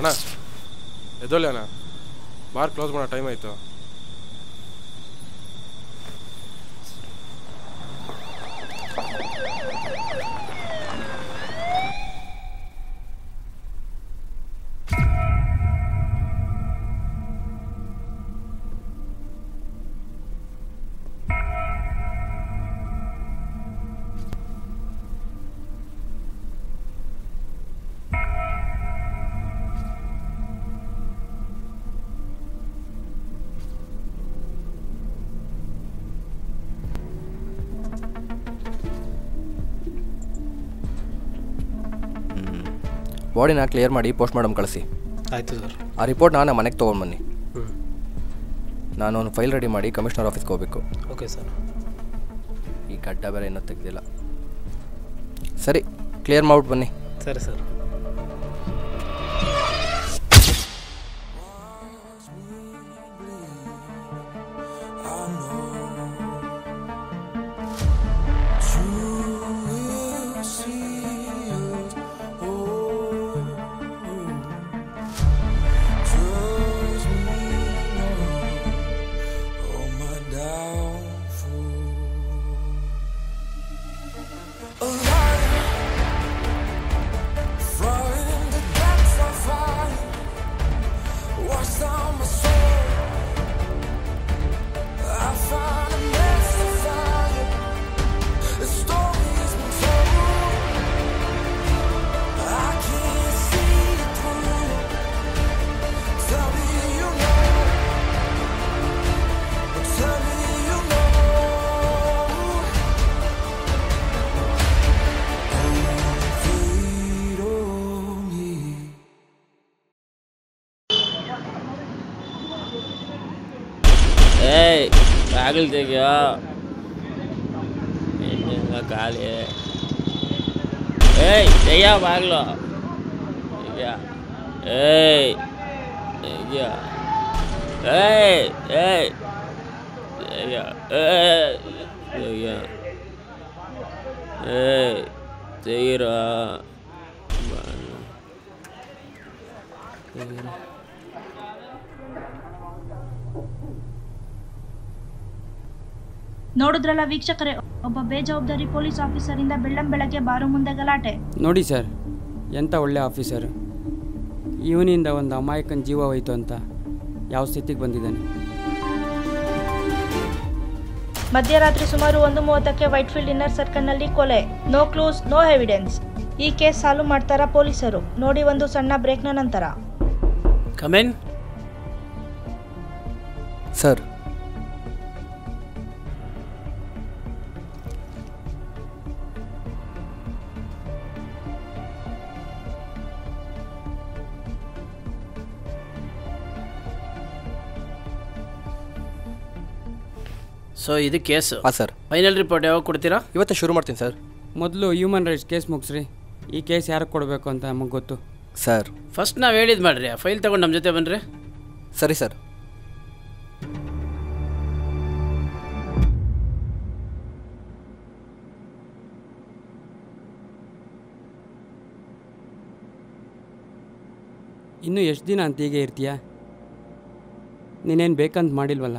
ಅಣ್ಣ ಎದ್ದೊಳ್ಳೆ ಅಣ್ಣ. Bar close ಮಾಡೋ ಟೈಮ್ ಆಯಿತು. ಬಾಡಿನ ಕ್ಲಿಯರ್ ಮಾಡಿ ಪೋಸ್ಟ್ ಮಾಡಮ್ ಕಳಿಸಿ. ಆಯಿತು ಸರ್. ಆ ರಿಪೋರ್ಟ್ ನಾನು ಮನೆಗೆ ತೊಗೊಂಡು ಬನ್ನಿ ಹ್ಞೂ ನಾನು ಒಂದು ಫೈಲ್ ರೆಡಿ ಮಾಡಿ ಕಮಿಷನರ್ ಆಫೀಸ್ಗೆ ಹೋಗಬೇಕು. Okay sir. ಈ ಗಡ್ಡ ಬೇರೆ ಇನ್ನೂ ತೆಗ್ದಿಲ್ಲ. ಸರಿ ಕ್ಲಿಯರ್ ಮಾಡ್ಬಿಟ್ಟು ಬನ್ನಿ. ಸರಿ ಸರ್. ಬಾಗಿಲು ತೆಗಿಯೋ ಹೆಂಗ ಖಾಲಿ ಏಯ್ ತೆಗಿಯ ಬಾಗಿಲು ತೆಗಿಯ ಏಯ್ ತೆಗಿಯ ಏಯ್ ಏಯ್ ತೆಗಿಯ ಏಯ್ ತೆಗಿಯ ಏಯ್ ತೆಗಿರೋ ಬಾಗಿಲು ತೆಗಿರೋ ನೋಡಿದ್ರಲ್ಲ ವೀಕ್ಷಕರೇ ಒಬ್ಬ ಬೇಜವಾಬ್ದಾರಿ ಪೊಲೀಸ್ ಆಫೀಸರಿಂದ ಬೆಳ್ಳಂ ಬೆಳಗ್ಗೆ ಬಾರು ಮುಂದೆ ಗಲಾಟೆ. ನೋಡಿ ಸರ್ ಎಂಥ ಒಳ್ಳೆ ಆಫೀಸರ್. ಇವನಿಂದ ಒಂದು ಅಮಾಯಕನ ಜೀವ ಹೋಯ್ತು ಅಂತ ಯಾವ ಸ್ಥಿತಿಗೆ ಬಂದಿದ್ದಾನೆ? ಮಧ್ಯರಾತ್ರಿ ಸುಮಾರು ಒಂದು ಮೂವತ್ತಕ್ಕೆ ವೈಟ್ಫೀಲ್ಡ್ ಇನ್ನರ್ ಸರ್ಕಲ್ನಲ್ಲಿ ಕೊಲೆ. ನೋ ಕ್ಲೂಸ್ ನೋ ಎವಿಡೆನ್ಸ್ ಈ ಕೇಸ್ ಸಾಲ್ವ್ ಮಾಡ್ತಾರಾ ಪೊಲೀಸರು? ನೋಡಿ ಒಂದು ಸಣ್ಣ ಬ್ರೇಕ್ನ ನಂತರ. ಕಮೆನ್ ಸರ್ ಸೊ ಇದು ಕೇಸು. ಹಾಂ ಸರ್. ಫೈನಲ್ ರಿಪೋರ್ಟ್ ಯಾವಾಗ ಕೊಡ್ತೀರಾ? ಇವತ್ತೇ ಶುರು ಮಾಡ್ತೀನಿ ಸರ್. ಮೊದಲು ಹ್ಯೂಮನ್ ರೈಟ್ಸ್ ಕೇಸ್ ಮುಗಿಸ್ರಿ. ಈ ಕೇಸ್ ಯಾರಿಗೆ ಕೊಡಬೇಕು ಅಂತ ನಮಗೆ ಗೊತ್ತು. ಸರ್. ಫಸ್ಟ್ ನಾವು ಹೇಳಿದ್ ಮಾಡ್ರಿ. ಆ ಫೈಲ್ ತಗೊಂಡು ನಮ್ಮ ಜೊತೆ ಬನ್ರಿ. ಸರಿ ಸರ್. ಇನ್ನೂ ಎಷ್ಟು ದಿನ ಅಂತ ಹೀಗೆ ಇರ್ತೀಯಾ? ನೀನೇನು ಬೇಕಂತ ಮಾಡಿಲ್ವಲ್ಲ?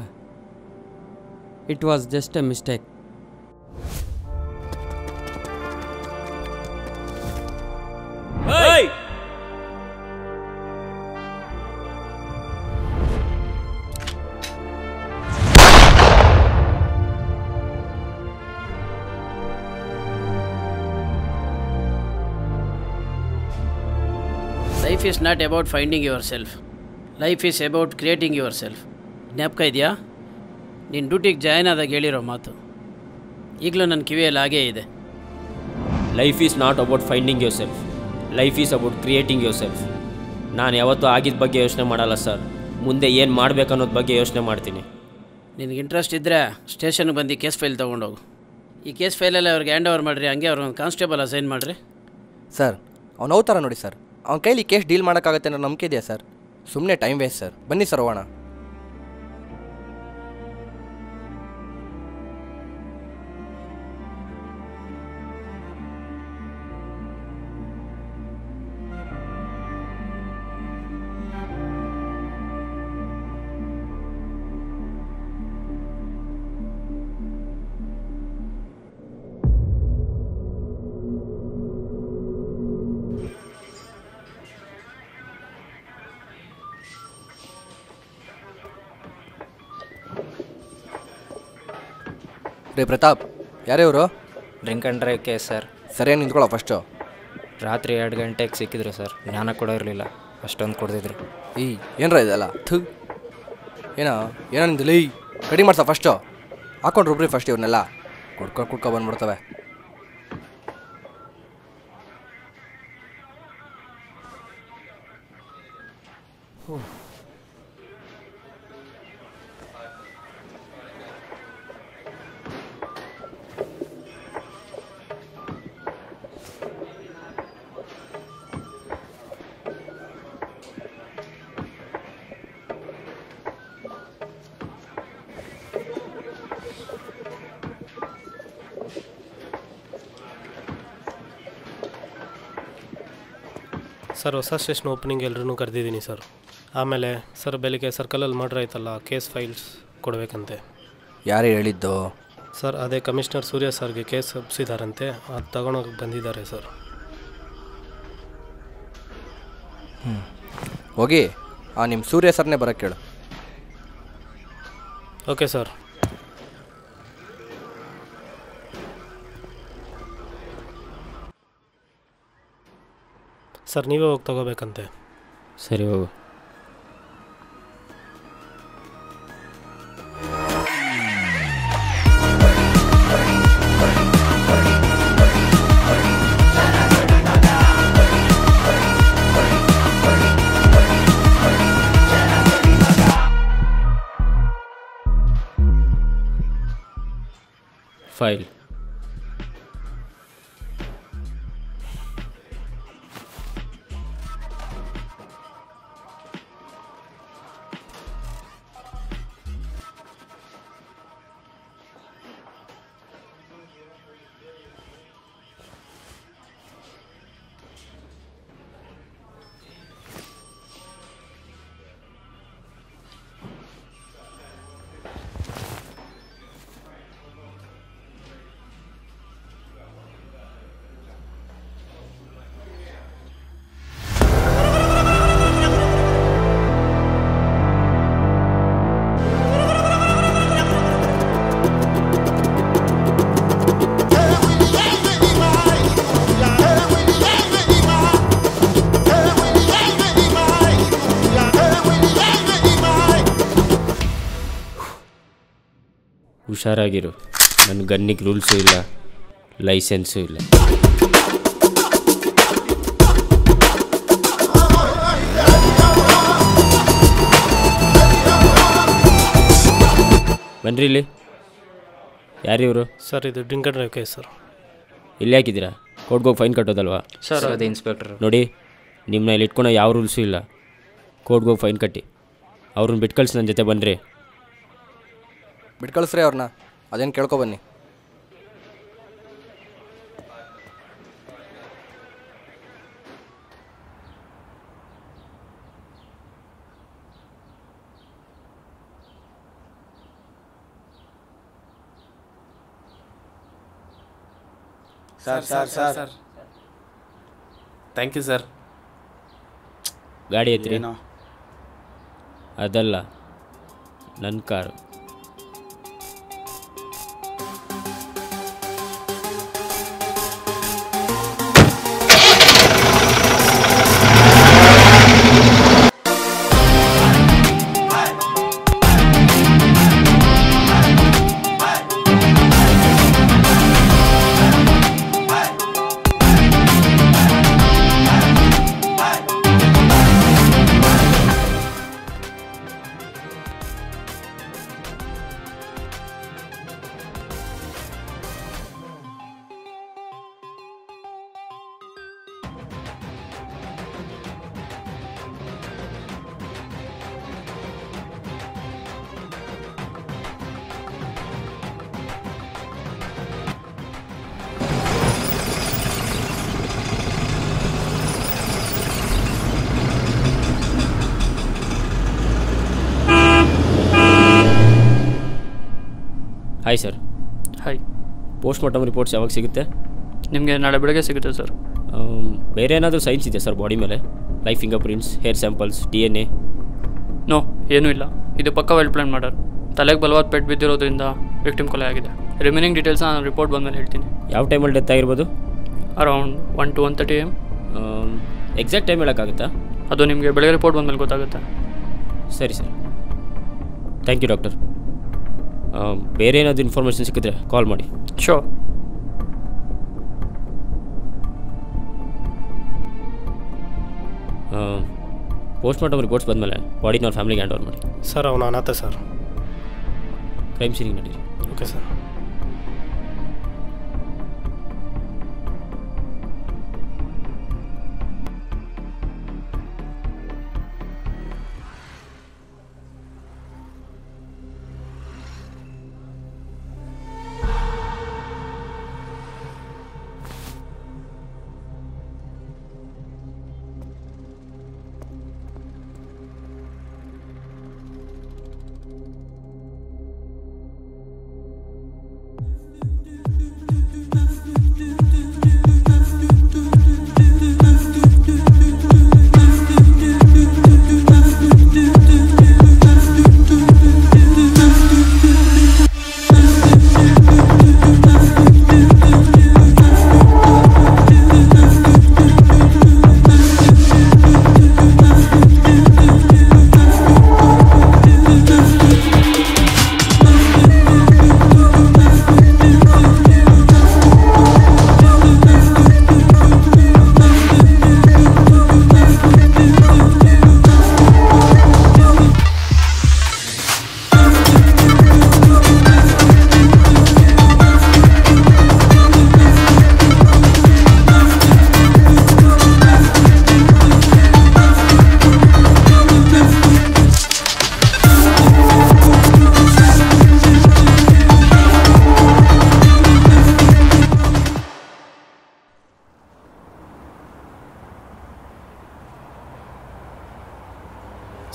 it was just a mistake. Life is not about finding yourself. Life is about creating yourself. Napkaidya? Yeah? ನೀನು ಡ್ಯೂಟಿಗೆ ಜಾಯ್ನ್ ಆದಾಗ ಹೇಳಿರೋ ಮಾತು. ಈಗಲೂ ನನ್ನ ಕಿವಿಯಲ್ಲಿ ಹಾಗೇ ಇದೆ. Life is not about finding yourself life is about creating yourself ನಾನು ಯಾವತ್ತೂ ಆಗಿದ್ದ ಬಗ್ಗೆ ಯೋಚನೆ ಮಾಡಲ್ಲ ಸರ್ ಮುಂದೆ ಏನು ಮಾಡಬೇಕು ಅನ್ನೋದ್ರ ಬಗ್ಗೆ ಯೋಚನೆ ಮಾಡ್ತೀನಿ. ನಿನಗೆ ಇಂಟ್ರೆಸ್ಟ್ ಇದ್ದರೆ ಸ್ಟೇಷನ್ಗೆ ಬಂದು ಕೇಸ್ ಫೈಲ್ ತೊಗೊಂಡೋಗು. ಈ ಕೇಸ್ ಫೈಲಲ್ಲಿ ಅವ್ರಿಗೆ ಹ್ಯಾಂಡ್ ಓವರ್ ಮಾಡಿರಿ ಹಂಗೆ ಅವ್ರಿಗೆ ಒಂದು ಕಾನ್ಸ್ಟೇಬಲ್ ಅಸೈನ್ ಮಾಡಿರಿ. ಸರ್ ಅವ್ನು ಅವ್ತಾರ ನೋಡಿ ಸರ್ ಅವ್ನ ಕೈಲಿ ಕೇಸ್ ಡೀಲ್ ಮಾಡೋಕ್ಕಾಗತ್ತೆ ಅನ್ನೋ ನಂಬಿಕೆ ಇದೆಯಾ ಸರ್ ಸುಮ್ಮನೆ ಟೈಮ್ ವೇಸ್ಟ್ ಸರ್ ಬನ್ನಿ ಸರ್ ಹೋಗೋಣ. ರೇ ಪ್ರತಾಪ್ ಯಾರೇ ಇವರು? Drink and drive case sir. ಸರಿಯಾಗಿ ನಿಂತ್ಕೊಳ್ಳೋ ಫಸ್ಟು ರಾತ್ರಿ ಎರಡು ಗಂಟೆಗೆ ಸಿಕ್ಕಿದ್ರು ಸರ್. ಜ್ಞಾನ ಕೂಡ ಇರಲಿಲ್ಲ. ಅಷ್ಟೊಂದು ಕುಡ್ದಿದ್ರು. ಈ ಏನರ ಇದೆಲ್ಲ ಥು. ಏನೋ ಏನೋ ನಿಂದಿಲ್ಲ ಈ ಕಡಿಮೆ ಮಾಡ್ಸ ಫಸ್ಟು ಹಾಕೊಂಡು ರುಬ್ರಿ ಫಸ್ಟ್ ಇವ್ರನ್ನೆಲ್ಲ. ಕುಡ್ಕೊ ಕುಡ್ಕೊ ಬಂದ್ಬಿಡ್ತವೆ. ಸರ್ ಹೊಸ ಸ್ಟೇಷನ್ ಓಪನಿಂಗ್ ಎಲ್ಲರೂ ಕರೆದಿದ್ದೀನಿ ಸರ್. ಆಮೇಲೆ ಸರ್ ಬೆಳಿಗ್ಗೆ ಸರ್ಕಲಲ್ಲಿ ಮರ್ಡ್ರ್ ಆಯ್ತಲ್ಲ ಕೇಸ್ ಫೈಲ್ಸ್ ಕೊಡಬೇಕಂತೆ. ಯಾರು ಹೇಳಿದ್ದು? ಸರ್ ಅದೇ ಕಮಿಷನರ್ ಸೂರ್ಯ ಸರ್ಗೆ ಕೇಸ್ ಒಪ್ಪಿಸಿದಾರಂತೆ ಅದು ತಗೊಂಡೋಗಿ ಬಂದಿದ್ದಾರೆ ಸರ್. ಹೋಗಿ ಆ ನಿಮ್ಮ ಸೂರ್ಯ ಸರ್ನೇ ಬರೋಕ್ಕೆ ಕೇಳು. Okay sir. ಸರ್ ನೀವೇ ಹೋಗಿ ತಗೋಬೇಕಂತೆ. ಸರಿ ಹೋಗು. ಹುಷಾರಾಗಿರು. ನನ್ನ ಗನ್ನಿಗೆ ರೂಲ್ಸು ಇಲ್ಲ ಲೈಸೆನ್ಸು ಇಲ್ಲ. ಬನ್ರಿ ಇಲ್ಲಿ. ಯಾರು ಇವರು? ಸರ್ ಇದು drink and drive case sir. ಇಲ್ಲಿ ಹಾಕಿದ್ದೀರಾ ಕೋರ್ಟ್ಗೋಗಿ ಫೈನ್ ಕಟ್ಟೋದಲ್ವಾ? ಸರ್ ಅದೇ ಇನ್ಸ್ಪೆಕ್ಟರ್ ನೋಡಿ ನಿಮ್ಮನ್ನ ಇಲ್ಲಿ ಇಟ್ಕೊಳೋ ಯಾವ ರೂಲ್ಸು ಇಲ್ಲ. ಕೋರ್ಟ್ಗೋಗಿ ಫೈನ್ ಕಟ್ಟಿ. ಅವ್ರನ್ನ ಬಿಟ್ಟು ಕಳಿಸಿ ನನ್ನ ಜೊತೆ ಬನ್ನಿರಿ ಬಿಟ್ಟು ಕಳಿಸ್ರಿ ಅವ್ರನ್ನ. ಅದೇನು ಕೇಳ್ಕೊ ಬನ್ನಿ. Sir sir sir. Thank you sir. ಗಾಡಿ ಐತ್ರಿ ಏನೋ. ಅದಲ್ಲ. ನನ್ನ car. Hi sir hi post mortem reports ಯಾವಾಗ ಸಿಗುತ್ತೆ? ನಿಮಗೆ ನಾಳೆ ಬೆಳಗ್ಗೆ ಸಿಗುತ್ತೆ ಸರ್ ಬೇರೆ ಏನಾದರೂ ಸೈನ್ಸ್ ಇದೆ ಸರ್ ಬಾಡಿ ಮೇಲೆ? Life fingerprints hair samples D N A no ಏನೂ ಇಲ್ಲ. ಇದು ಪಕ್ಕ ವೆಲ್ ಪ್ಲಾನ್ ಮಾಡೋರು. ತಲೆಗೆ ಬಲವಾದ ಪೆಟ್ ಬಿದ್ದಿರೋದ್ರಿಂದ ವಿಕ್ಟಿಮ್ ಕೊಲೆ ಆಗಿದೆ. ರಿಮೈನಿಂಗ್ ಡೀಟೇಲ್ಸ್ ನಾನು ರಿಪೋರ್ಟ್ ಬಂದಮೇಲೆ ಹೇಳ್ತೀನಿ. ಯಾವ ಟೈಮಲ್ಲಿ ಡೆತ್ ಆಗಿರ್ಬೋದು? Around one to one thirty AM exact time ಹೇಳೋಕ್ಕಾಗುತ್ತಾ? ಅದು ನಿಮಗೆ ಬೆಳಗ್ಗೆ ರಿಪೋರ್ಟ್ ಬಂದಮೇಲೆ ಗೊತ್ತಾಗುತ್ತೆ. ಸರಿ ಸರ್ ಥ್ಯಾಂಕ್ ಯು ಡಾಕ್ಟರ್ ಬೇರೆ ಏನಾದರೂ ಇನ್ಫಾರ್ಮೇಷನ್ ಸಿಕ್ಕಿದ್ರೆ ಕಾಲ್ ಮಾಡಿ. ಶೋ ಪೋಸ್ಟ್ ಮಾರ್ಟಮ್ ರಿಪೋರ್ಟ್ಸ್ ಬಂದಮೇಲೆ ಬಾಡಿನ ಅವ್ರ ಫ್ಯಾಮಿಲಿಗೆ ಹ್ಯಾಂಡ್ ಓವರ್ ಮಾಡಿ. ಸರ್ ಅವನು ಅನಾಥ ಸರ್ ಕ್ರೈಮ್ ಸೀನಿಂಗ್ ನಡೀರಿ. ಓಕೆ ಸರ್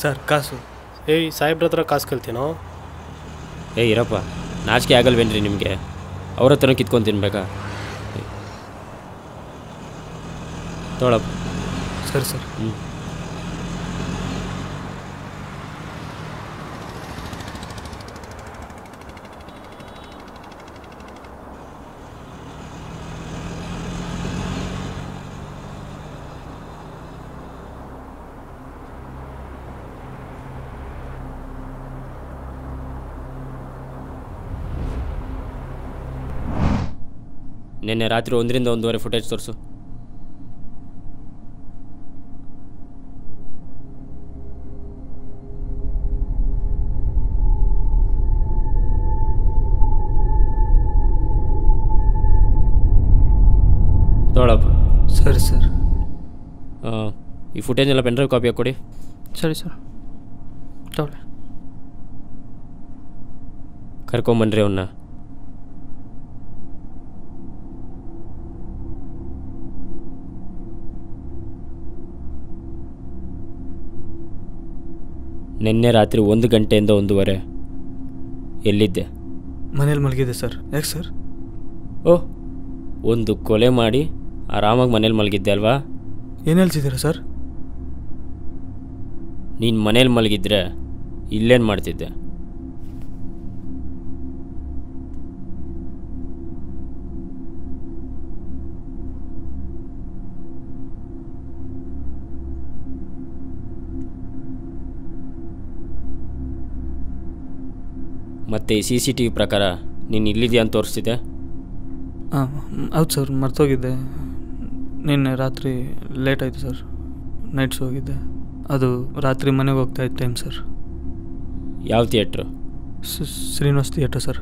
ಸರ್ ಕಾಸು. ಏಯ್ ಸಾಹೇಬ್ರ ಹತ್ರ ಕಾಸು ಕಲ್ತೀನೋ ಏಯ್ ಇರಪ್ಪ. ನಾಚಿಕೆ ಆಗಲ್ವೇನ್ರಿ ನಿಮಗೆ? ಅವ್ರ ಹತ್ರ ಕಿತ್ಕೊಂಡು ತಿನ್ಬೇಕಾ? ತೊಳಪ್ಪ ಸರಿ ಸರ್. ಹ್ಞೂ ನಿನ್ನೆ ರಾತ್ರಿ ಒಂದರಿಂದ ಒಂದೂವರೆ ಫುಟೇಜ್ ತೋರಿಸು ತೊಳಪ್ಪ ಸರಿ ಸರ್ ಈ ಫುಟೇಜ್ನೆಲ್ಲ ಪೆನ್ಡ್ರೈವ್ ಕಾಪಿ ಕೊಡಿ ಸರಿ ಸರ್ ತಗೊಳ್ಳಿ ಕರ್ಕೊಂಬನ್ರಿ ಅವನ್ನ ನಿನ್ನೆ ರಾತ್ರಿ ಒಂದು ಗಂಟೆಯಿಂದ ಒಂದೂವರೆ. ಎಲ್ಲಿದ್ದೆ? ಮನೇಲಿ ಮಲಗಿದೆ ಸರ್. ಯಾಕೆ ಸರ್? ಓ ಒಂದು ಕೊಲೆ ಮಾಡಿ ಆರಾಮಾಗಿ ಮನೇಲಿ ಮಲಗಿದ್ದೆ ಅಲ್ವಾ? ಏನು ಹೇಳ್ತಿದ್ದೀರಾ ಸರ್? ನೀನು ಮನೇಲಿ ಮಲಗಿದ್ರೆ ಇಲ್ಲೇನು ಮಾಡ್ತಿದ್ದೆ? ಮತ್ತು ಸಿ ಸಿ ಟಿ ವಿ ಪ್ರಕಾರ ನೀನು ಇಲ್ಲಿದೆಯಾ ಅಂತ ತೋರಿಸ್ತಿದ್ದೆ ಹಾಂ ಹೌದು ಸರ್ ಮರ್ತೋಗಿದ್ದೆ. ನಿನ್ನೆ ರಾತ್ರಿ ಲೇಟ್ ಆಯಿತು ಸರ್. ನೈಟ್ಸ್ ಹೋಗಿದ್ದೆ. ಅದು ರಾತ್ರಿ ಮನೆಗೆ ಹೋಗ್ತಾ ಇತ್ತು ಟೈಮ್ ಸರ್. ಯಾವ ಥಿಯೇಟ್ರು ಶ್ರೀನಿವಾಸ್ ಥಿಯೇಟ್ರ್ ಸರ್.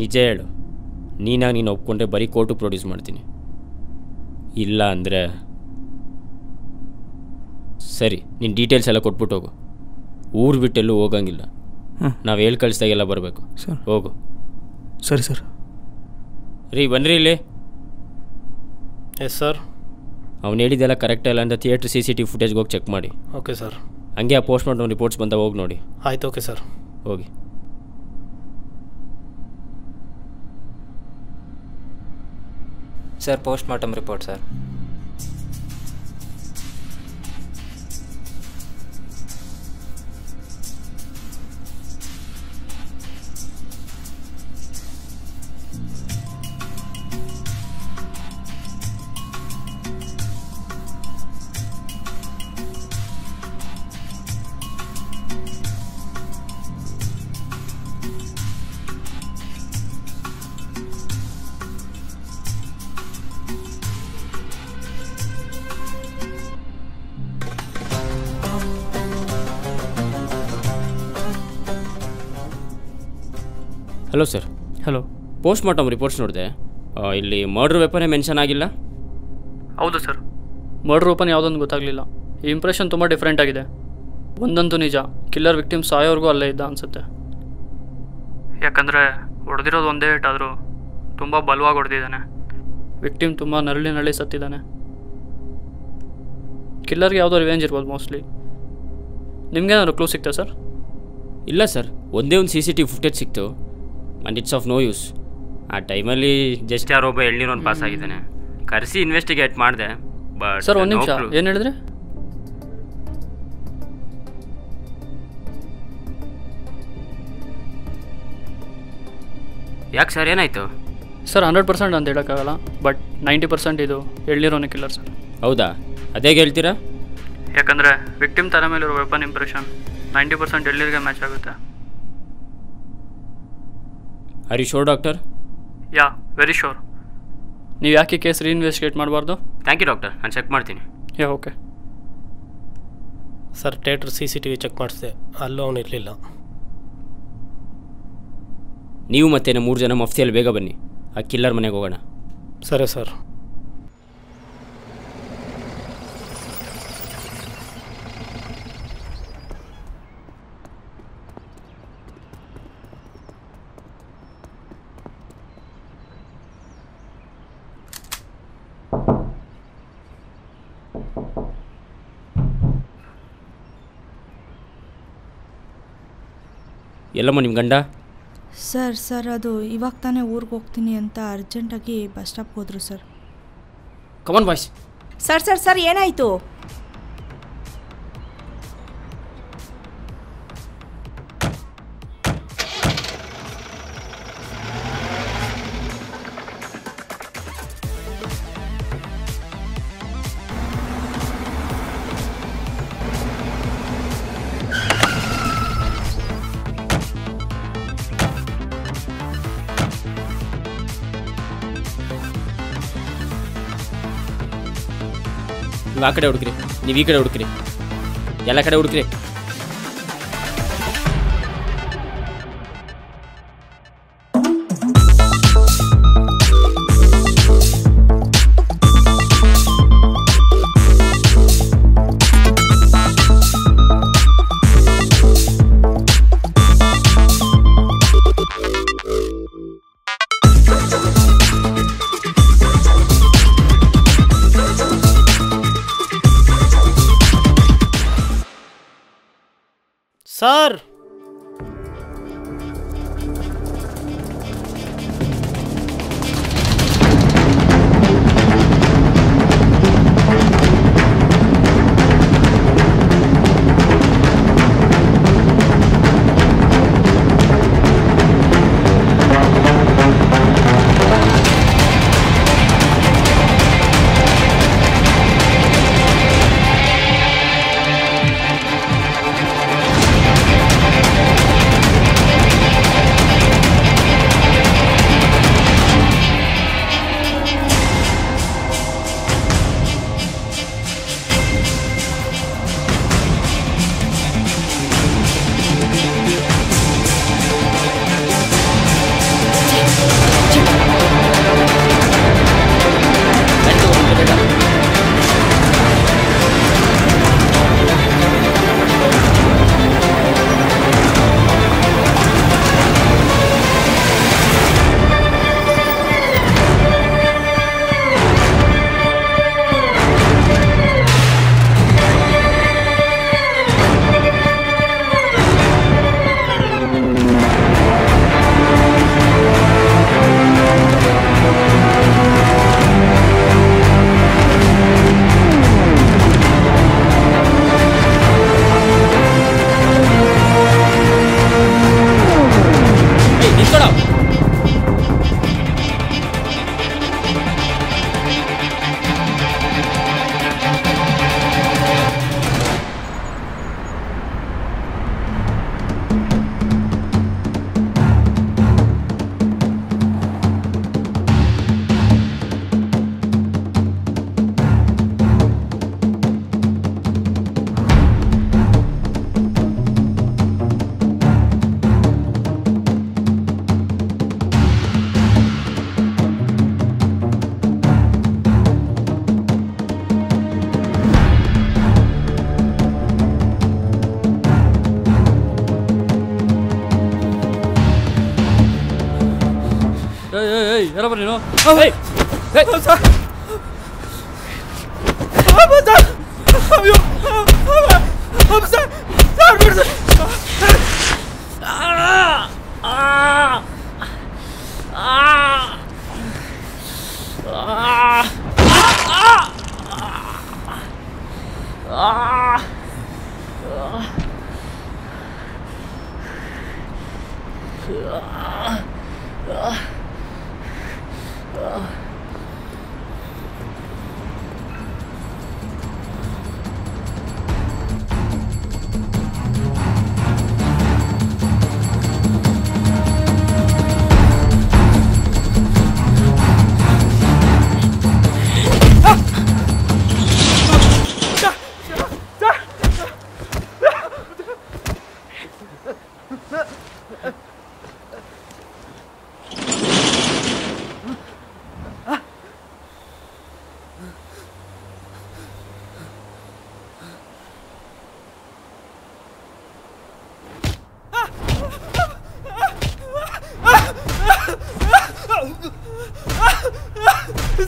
ನಿಜ ಹೇಳು. ನೀನಾಗಿ ನೀನು ಒಪ್ಕೊಂಡ್ರೆ ಬರೀ ಕೋರ್ಟು ಪ್ರೊಡ್ಯೂಸ್ ಮಾಡ್ತೀನಿ. ಇಲ್ಲ ಅಂದರೆ ಸರಿ ನೀನು ಡೀಟೇಲ್ಸ್ ಎಲ್ಲ ಕೊಟ್ಬಿಟ್ಟು ಹೋಗು. ಊರು ಬಿಟ್ಟೆಲ್ಲೂ ಹೋಗಂಗಿಲ್ಲ. ನಾವು ಹೇಳಿ ಕಳಿಸ್ದಾಗೆಲ್ಲ ಬರಬೇಕು. ಸರ್. ಹೋಗು. ಸರಿ ಸರ್. ರೀ ಬನ್ನಿರಿ ಇಲ್ಲಿ. ಎಸ್ ಸರ್ ಅವ್ನು ಹೇಳಿದ್ದೆಲ್ಲ ಕರೆಕ್ಟ್ ಇಲ್ಲ ಅಂತ ಥಿಯೇಟ್ರ್ ಸಿ ಸಿ ಟಿ ಫುಟೇಜ್ಗೆ ಹೋಗಿ ಚೆಕ್ ಮಾಡಿ. ಓಕೆ ಸರ್ ಹಂಗೆ ಆ ಪೋಸ್ಟ್ ಮಾರ್ಟಮ್ ರಿಪೋರ್ಟ್ಸ್ ಬಂದಾಗ ಹೋಗಿ ನೋಡಿ. ಆಯ್ತು ಓಕೆ ಸರ್ ಹೋಗಿ. Sir post mortem report sir hello sir hello post mortem reports ನೋಡಿದೆ ಇಲ್ಲಿ ಮರ್ಡರ್ ವೆಪನೇ ಮೆನ್ಷನ್ ಆಗಿಲ್ಲ? ಹೌದು ಸರ್ ಮರ್ಡರ್ ವೆಪನ್ ಯಾವುದೊಂದು ಗೊತ್ತಾಗಲಿಲ್ಲ. ಈ ಇಂಪ್ರೆಷನ್ ತುಂಬ ಡಿಫ್ರೆಂಟ್ ಆಗಿದೆ. ಒಂದಂತೂ ನಿಜ. ಕಿಲ್ಲರ್ ವಿಕ್ಟಿಮ್ ಸಾಯೋರ್ಗೂ ಅಲ್ಲೇ ಇದ್ದ ಅನಿಸುತ್ತೆ. ಯಾಕಂದರೆ ಹೊಡೆದಿರೋದು ಒಂದೇ ಇಟ್ಟಾದರೂ ಆದರೂ ತುಂಬ ಬಲವಾಗಿ ಹೊಡೆದಿದ್ದಾನೆ. ವಿಕ್ಟಿಮ್ ತುಂಬ ನರಳಿ ನರಳಿ ಸತ್ತಿದ್ದಾನೆ. ಕಿಲ್ಲರ್ಗೆ ಯಾವುದೋ ರಿವೆಂಜ್ ಇರ್ಬೋದು ಮೋಸ್ಟ್ಲಿ ನಿಮ್ಗೇನಾದ್ರು ಕ್ಲೂ ಸಿಗ್ತಾ ಸರ್ ಇಲ್ಲ ಸರ್ ಒಂದೇ ಒಂದು ಸಿ ಸಿ ಟಿ ಫುಟೇಜ್ ಸಿಕ್ತು. And it's of no use ಆ ಟೈಮಲ್ಲಿ ಜಸ್ಟ್ ಯಾರೋ ಒಬ್ಬ ಎಳ್ನೀರೊಂದು ಪಾಸ್ ಆಗಿದ್ದಾನೆ. ಕರೆಸಿ ಇನ್ವೆಸ್ಟಿಗೇಟ್ ಮಾಡಿದೆ ಬಟ್ ಸರ್ ಒಂದು ನಿಮಿಷ. ಏನು ಹೇಳಿದ್ರೆ? ಯಾಕೆ ಸರ್ ಏನಾಯಿತು? ಸರ್ ಹಂಡ್ರೆಡ್ ಪರ್ಸೆಂಟ್ ಅಂತ ಹೇಳೋಕ್ಕಾಗಲ್ಲ ಬಟ್ ನೈಂಟಿ ಪರ್ಸೆಂಟ್ ಇದು ಎಳ್ನೀರೋನೇ ಕಿಲ್ಲರ್ ಸರ್ ಹೌದಾ? ಅದೇ ಹೇಳ್ತೀರಾ? ಯಾಕಂದರೆ ವಿಕ್ಟಿಮ್ ತಲೆ ಮೇಲಿರೋ ವೆಪನ್ ಇಂಪ್ರೆಷನ್ ನೈಂಟಿ ಪರ್ಸೆಂಟ್ ಎಳ್ನೀರಿಗೆ ಮ್ಯಾಚ್ ಆಗುತ್ತೆ. Are you sure doctor yeah very sure ನೀವು ಯಾಕೆ ಕೇಸ್ ರೀಇನ್ವೆಸ್ಟಿಗೇಟ್ ಮಾಡಬಾರ್ದು? ಥ್ಯಾಂಕ್ ಯು ಡಾಕ್ಟರ್ ನಾನು ಚೆಕ್ ಮಾಡ್ತೀನಿ. Yeah okay sir theatre C C T V check ಮಾಡಿಸಿದೆ. ಅಲ್ಲೂ ಅವನು ಇರಲಿಲ್ಲ. ನೀವು ಮತ್ತೆ ನಮ್ಮ ಮೂರು ಜನ ಮಫ್ತಿಯಲ್ಲಿ ಬೇಗ ಬನ್ನಿ. ಆ ಕಿಲ್ಲರ್ ಮನೆಗೆ ಹೋಗೋಣ. ಸರಿ ಸರ್ ಎಲ್ಲಮ್ಮ ನಿಮ್ಮ ಗಂಡ? ಸರ್ ಸರ್ ಅದು ಇವಾಗ ತಾನೇ ಊರಿಗೆ ಹೋಗ್ತೀನಿ ಅಂತ ಅರ್ಜೆಂಟಾಗಿ ಬಸ್ ಸ್ಟಾಪ್ಗೆ ಹೋದರು sir. Come on boys sir sir sir ಏನಾಯಿತು? ನೀವು ಆ ಕಡೆ ಹುಡುಕ್ರಿ ನೀವು ಈ ಕಡೆ ಹುಡುಕ್ರಿ ಎಲ್ಲ ಕಡೆ ಹುಡುಕ್ರಿ. 열어버리노 아, 에이 에이 감사 아 맞아 아유 아아 감사 아 그래서 아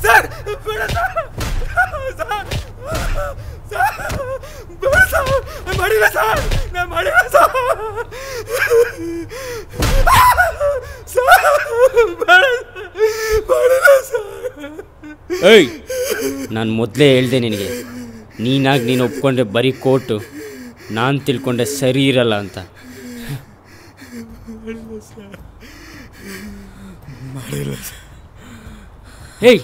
ಸರ್ ಬೇಡ ಸರ್. ಸರ್ ಬೇಡ ಸರ್. ನಾನು ಮಾಡಿಲ್ಲ ಸರ್. ನಾನು ಮಾಡಿಲ್ಲ ಸರ್. ಸರ್ ಬೇಡ ಮಾಡಿಲ್ಲ ಸರ್ ಏಯ್ ನಾನು ಮೊದಲೇ ಹೇಳ್ದೆ ನಿನಗೆ. ನೀನಾಗಿ ನೀನು ಒಪ್ಕೊಂಡ್ರೆ ಬರೀ ಕೋಟು ನಾನು ತಿಳ್ಕೊಂಡೆ ಸರಿ ಇರಲ್ಲ ಅಂತ. ಮಾಡಿಲ್ಲ ಸರ್. ಮಾಡಿಲ್ಲ ಸರ್ ಹೇಯ್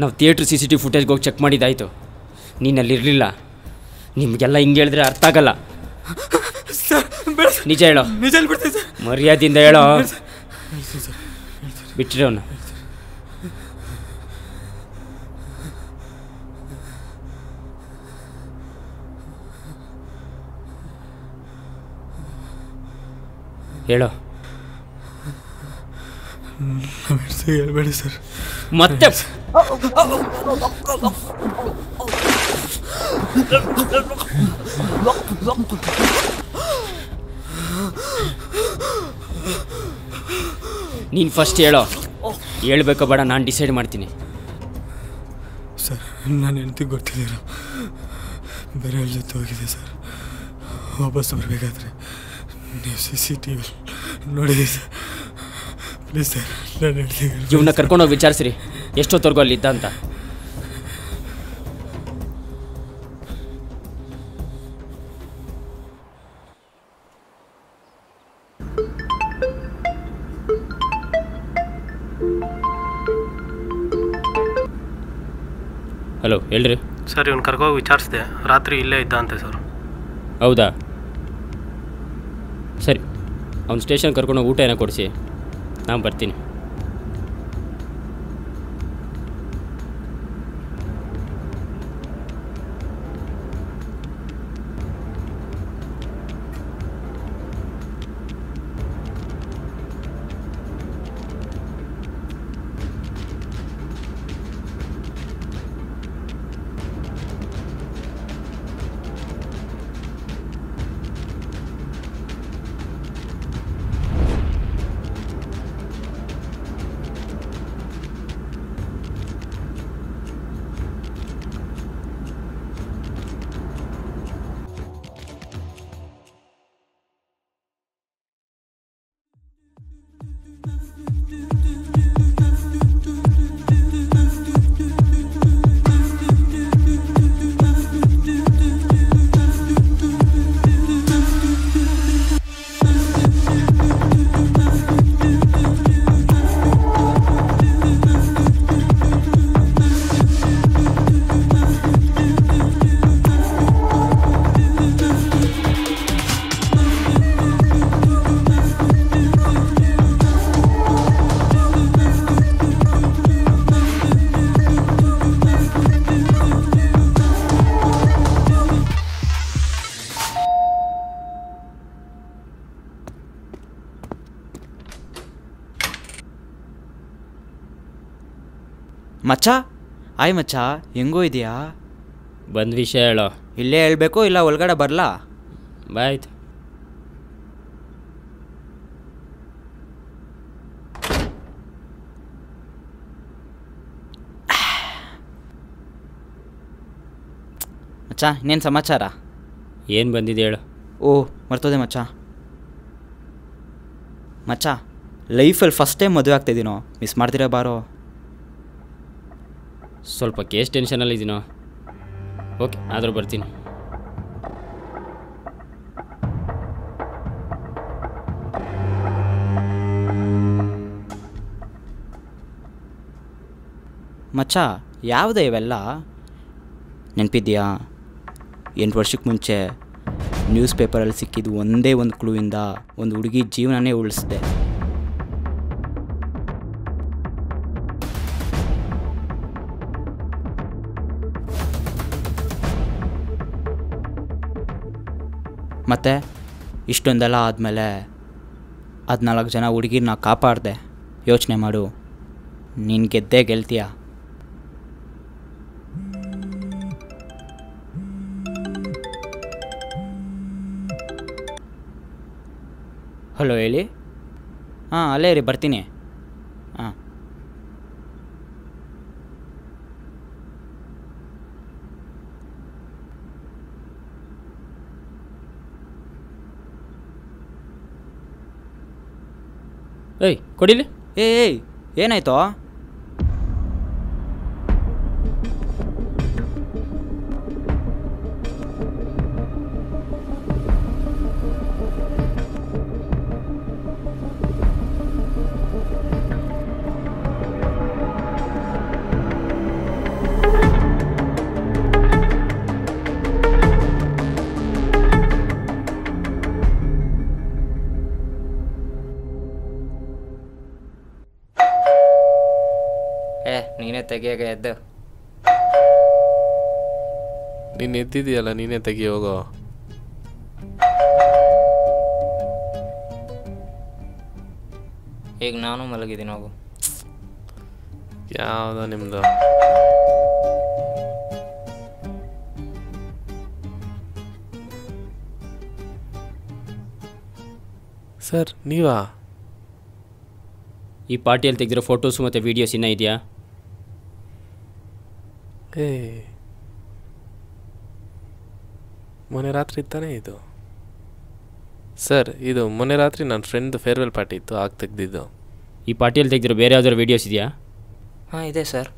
ನಾವು ಥಿಯೇಟ್ರ್ ಸಿ ಸಿ ಟಿ ಫುಟೇಜ್ಗೆ ಹೋಗಿ ಚೆಕ್ ಮಾಡಿದ್ದಾಯಿತು ನೀನು ಅಲ್ಲಿರಲಿಲ್ಲ ನಿಮಗೆಲ್ಲ ಹಿಂಗೆ ಹೇಳಿದ್ರೆ ಅರ್ಥ ಆಗಲ್ಲ. ನಿಜ ಹೇಳೋ. ನಿಜ ಮರ್ಯಾದೆಯಿಂದ ಹೇಳೋ. ಬಿಟ್ಟಿರೋನು ಹೇಳೋ. ಹೇಳ್ಬೇಡಿ ಸರ್. ಮತ್ತೆ ನೀನು ಫಸ್ಟ್ ಹೇಳೋ. ಹೇಳ್ಬೇಕೋ ಬೇಡ ನಾನು ಡಿಸೈಡ್ ಮಾಡ್ತೀನಿ. ಸರ್ ನಾನು ಹೆಂಡತಿ ಗೊತ್ತಿದ್ದೀರ ಬೇರೆ ಜೊತೆ ಹೋಗಿದೆ ಸರ್. ವಾಪಸ್ ಬರಬೇಕಾದ್ರೆ ನೀವು ಸಿ ಸಿ ಟಿ ವಿ ನೋಡಿದ್ದೀವಿ ಸರ್. ಸರ್ ನಾನು ಹೇಳ್ತೀನಿ ಇವನ್ನ ಕರ್ಕೊಂಡೋಗಿ ವಿಚಾರಿಸ್ರಿ. ಎಷ್ಟೊತ್ತವರೆಗೂ ಅಲ್ಲಿದ್ದ ಅಂತ. ಹಲೋ ಹೇಳ್ರಿ. ಸರ್ ಇವ್ನು ಕರ್ಕೋಗಿ ವಿಚಾರಿಸಿದೆ. ರಾತ್ರಿ ಇಲ್ಲೇ ಇದ್ದ ಅಂತೆ ಸರ್. ಹೌದಾ? ಸರಿ ಅವ್ನು ಸ್ಟೇಷನ್ ಕರ್ಕೊಂಡೋಗಿ ಊಟ ಏನೋ ಕೊಡಿಸಿ. ನಾನು ಬರ್ತೀನಿ. ಮಚ್ಚಾ? ಆಯ್ ಮಚ್ಚಾ ಹೆಂಗೋ ಇದೆಯಾ? ಬಂದ ವಿಷಯ ಹೇಳೋ. ಇಲ್ಲೇ ಹೇಳಬೇಕು ಇಲ್ಲ ಒಳಗಡೆ ಬರಲಾ? ಬಾಯ್ತು. ಮಚ್ಚಾ ಇನ್ನೇನು ಸಮಾಚಾರ? ಏನು ಬಂದಿದೆ ಹೇಳು. ಓ ಮರ್ತೋದೆ ಮಚ್ಚ. ಮಚ್ಚ ಲೈಫಲ್ಲಿ ಫಸ್ಟ್ ಟೈಮ್ ಮದುವೆ ಆಗ್ತಾಯಿದ್ದೀನೋ ಮಿಸ್ ಮಾಡ್ತೀರಾ ಬಾರೋ? ಸ್ವಲ್ಪ ಕೇಸ್ ಟೆನ್ಷನಲ್ಲಿದ್ದೀನೋ ಓಕೆ, ಆದರೂ ಬರ್ತೀನಿ. ಮಚ್ಚ, ಯಾವುದೇ ಇವೆಲ್ಲ? ನೆನಪಿದ್ಯಾ? ಎಂಟು ವರ್ಷಕ್ಕೆ ಮುಂಚೆ ನ್ಯೂಸ್ ಪೇಪರಲ್ಲಿ ಸಿಕ್ಕಿದ್ದು ಒಂದೇ ಒಂದು ಕ್ಲೂಯಿಂದ ಒಂದು ಹುಡುಗಿ ಜೀವನನೇ ಉಳಿಸಿದೆ. ಮತ್ತು ಇಷ್ಟೊಂದೆಲ್ಲ ಆದಮೇಲೆ ಹದಿನಾಲ್ಕು ಜನ ಹುಡುಗಿರನ್ನ ಕಾಪಾಡಿದೆ. ಯೋಚನೆ ಮಾಡು, ನೀನು ಗೆದ್ದೇ ಗೆಲ್ತೀಯ. ಹಲೋ ಹೇಳಿ. ಹಾಂ, ಅಲ್ಲೇ ರೀ ಬರ್ತೀನಿ ಹಾಂ ಏಯ್ ಕೊಡಿಲಿ. ಏಯ್ ಏಯ್ ಏನಾಯ್ತು? ತೆಗಿಯಾಗ ಎದ್ದು ನೀನು ಎದ್ದಿದೆಯಲ್ಲ ನೀನೇ ತೆಗಿ ಹೋಗೋ. ಈಗ ನಾನು ಮಲಗಿದ್ದೀನಿ ಹೋಗು. ಯಾವುದೋ ನಿಮ್ಮದು ಸರ್ ನೀವಾ? ಈ ಪಾರ್ಟಿಯಲ್ಲಿ ತೆಗೆದಿರೋ ಫೋಟೋಸ್ ಮತ್ತೆ ವೀಡಿಯೋಸ್ ಇನ್ನೂ ಇದೆಯಾ? ಏ ಮೊನ್ನೆ ರಾತ್ರಿ ತಾನೇ ಇದು? ಸರ್ ಇದು ಮೊನ್ನೆ ರಾತ್ರಿ ನನ್ನ ಫ್ರೆಂಡ್ದು ಫೇರ್ವೆಲ್ ಪಾರ್ಟಿ ಇತ್ತು ಆಗ ತೆಗ್ದಿದ್ದು. ಈ ಪಾರ್ಟಿಯಲ್ಲಿ ತೆಗೆದಿರೋ ಬೇರೆ ಯಾವ್ದಾದ್ರು ವೀಡಿಯೋಸ್ ಇದೆಯಾ? ಹಾಂ ಇದೆ ಸರ್.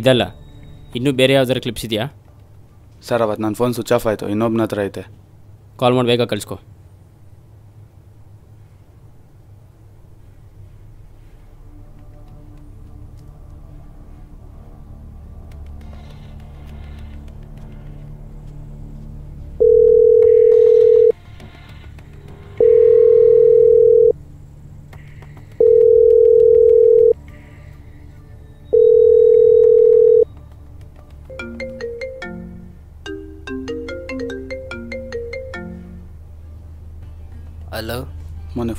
ಇದಲ್ಲ. ಇನ್ನೂ ಬೇರೆ ಯಾವ್ದಾದ್ರು ಕ್ಲಿಪ್ಸ್ ಇದೆಯಾ? ಸರ್ ಅವತ್ತು ನನ್ನ ಫೋನ್ ಸ್ವಿಚ್ ಆಫ್ ಆಯಿತು. ಇನ್ನೊಬ್ಬನ ಹತ್ರ ಐತೆ. ಕಾಲ್ ಮಾಡಿ ಬೇಗ ಕಳಿಸ್ಕೊ.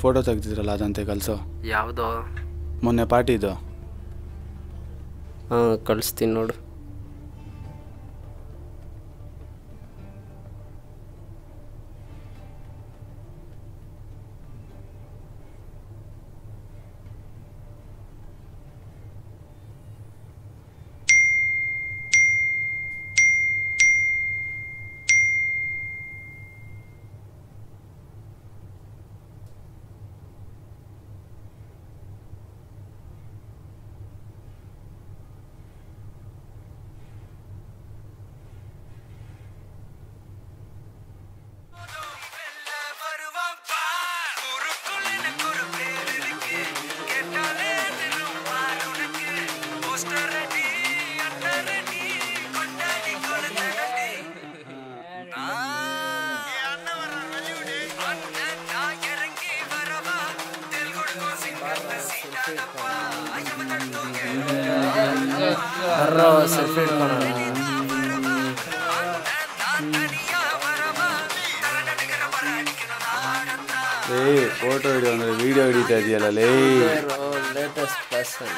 ಫೋಟೋ ತೆಗ್ದಿದ್ರಲ್ಲ ಅದಂತೆ ಕಲ್ಸೋ ಯಾವುದೋ? ಮೊನ್ನೆ ಪಾರ್ಟಿದು ಹಾಂ ಕಳಿಸ್ತೀನಿ ನೋಡು. ಸೆಲ್ಫಿ ಏಯ್ ಫೋಟೋ ಹಿಡಿಯೋ ಅಂದರೆ ವಿಡಿಯೋ ಹಿಡಿತಾ ಇದೆಯಲ್ಲ ಲೇ. ಲೇಟೆಸ್ಟ್ ಪರ್ಸನ್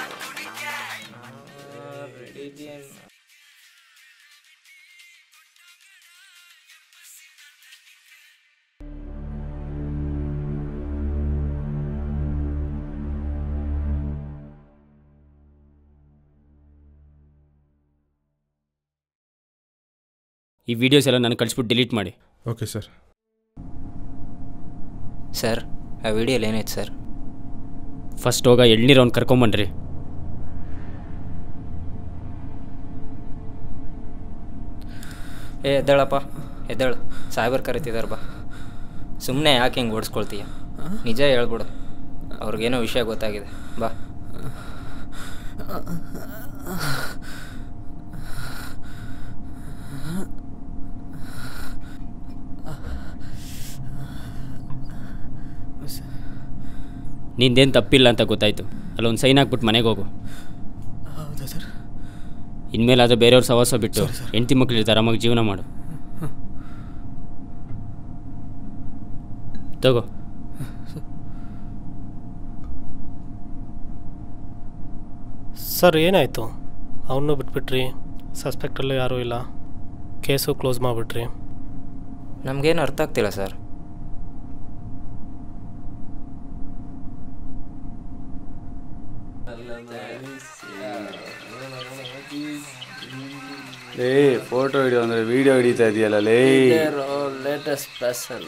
ಈ ವಿಡಿಯೋಸ್ ಎಲ್ಲ ನನಗೆ ಕಳಿಸ್ಬಿಟ್ಟು ಡಿಲೀಟ್ ಮಾಡಿ. ಓಕೆ ಸರ್ ಸರ್ ಆ ವಿಡಿಯೋಲಿ ಏನಾಯ್ತು ಸರ್ ಫಸ್ಟ್ ಹೋಗ ಎಳ್ನೀರು ಅವ್ನು ಕರ್ಕೊಂಬನ್ರಿ ಏ ಎದ್ದೇಳಪ್ಪ ಎದ್ದೇಳು. ಸಾಯ್ಬರ್ ಕರಿತಿದಾರೆ ಬಾ. ಸುಮ್ಮನೆ ಯಾಕೆ ಹಿಂಗೆ ಓಡಿಸ್ಕೊಳ್ತೀಯ? ನಿಜ ಹೇಳ್ಬಿಡು. ಅವ್ರಿಗೇನೋ ವಿಷಯ ಗೊತ್ತಾಗಿದೆ. ಬಾ. ನಿಂದೇನು ತಪ್ಪಿಲ್ಲ ಅಂತ ಗೊತ್ತಾಯಿತು. ಅಲ್ಲೊಂದು ಸೈನ್ ಹಾಕ್ಬಿಟ್ಟು ಮನೆಗೆ ಹೋಗು. ಹೌದಾ ಸರ್? ಇನ್ಮೇಲೆ ಅದು ಬೇರೆಯವ್ರ ಸವಾಸ ಬಿಟ್ಟು ಹೆಂಡತಿ ಮಕ್ಕಳಿರ್ತಾರೆ ಆರಾಮಾಗಿ ಜೀವನ ಮಾಡು. ತಗೋ. ಸರ್ ಏನಾಯಿತು? ಅವನು ಬಿಟ್ಬಿಟ್ರಿ. ಸಸ್ಪೆಕ್ಟಲ್ಲೂ ಯಾರೂ ಇಲ್ಲ. ಕೇಸು ಕ್ಲೋಸ್ ಮಾಡಿಬಿಟ್ರಿ. ನಮಗೇನು ಅರ್ಥ ಆಗ್ತಿಲ್ಲ ಸರ್. ಲೇ ಫೋಟೋ ಹಿಡಿಯೋ ಅಂದರೆ ವಿಡಿಯೋ ಹಿಡಿತಾ ಇದೆಯಲ್ಲ ಲೇ. ಲೇಟೆಸ್ಟ್ ಪರ್ಸನ್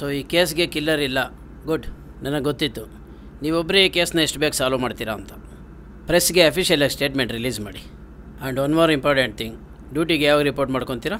ಸೊ ಈ ಕೇಸ್ಗೆ ಕಿಲ್ಲರ್ ಇಲ್ಲ. ಗುಡ್ ನನಗೆ ಗೊತ್ತಿತ್ತು. ನೀವೊಬ್ಬರೇ ಈ ಕೇಸ್ನ ಎಷ್ಟು ಬೇಗ ಸಾಲ್ವ್ ಮಾಡ್ತೀರಾ ಅಂತ. ಪ್ರೆಸ್ಗೆ ಅಫಿಷಿಯಲಾಗಿ ಸ್ಟೇಟ್ಮೆಂಟ್ ರಿಲೀಸ್ ಮಾಡಿ. And one more important thing ಡ್ಯೂಟಿಗೆ ಯಾವಾಗ ರಿಪೋರ್ಟ್ ಮಾಡ್ಕೊತೀರಾ?